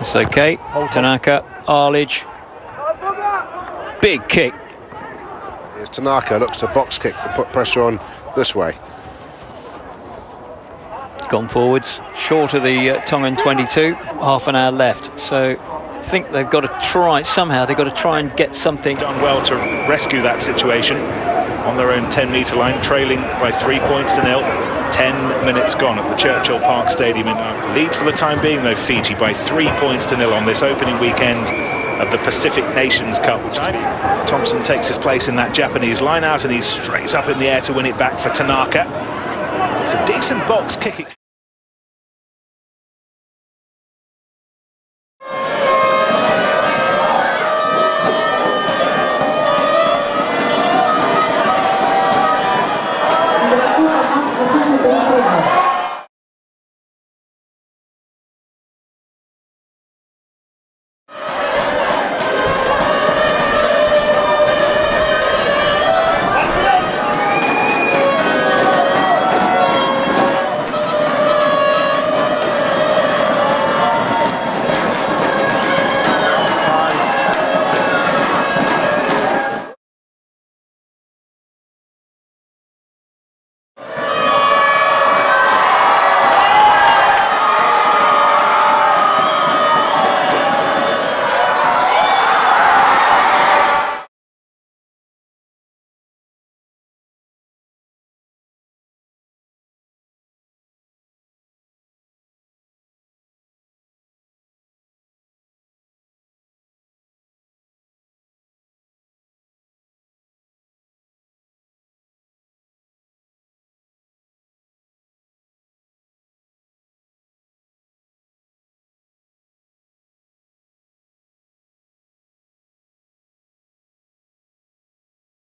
That's okay. Tanaka, Arledge. Big kick. Here's Tanaka, looks to box kick to put pressure on this way. Gone forwards, short of the uh, Tongan 22, half an hour left. So think they've got to try, somehow they've got to try and get something. Done well to rescue that situation on their own 10 metre line, trailing by three points to nil. 10 minutes gone at the Churchill Park Stadium in lead for the time being though Fiji by three points to nil on this opening weekend of the Pacific Nations Cup. Thompson takes his place in that Japanese line out and he's straight up in the air to win it back for Tanaka. It's a decent box kicking.